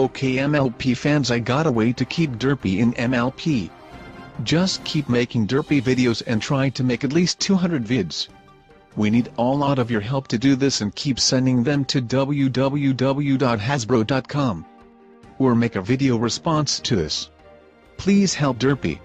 Okay MLP fans I got a way to keep Derpy in MLP. Just keep making Derpy videos and try to make at least 200 vids. We need all out of your help to do this and keep sending them to www.hasbro.com. Or make a video response to this. Please help Derpy.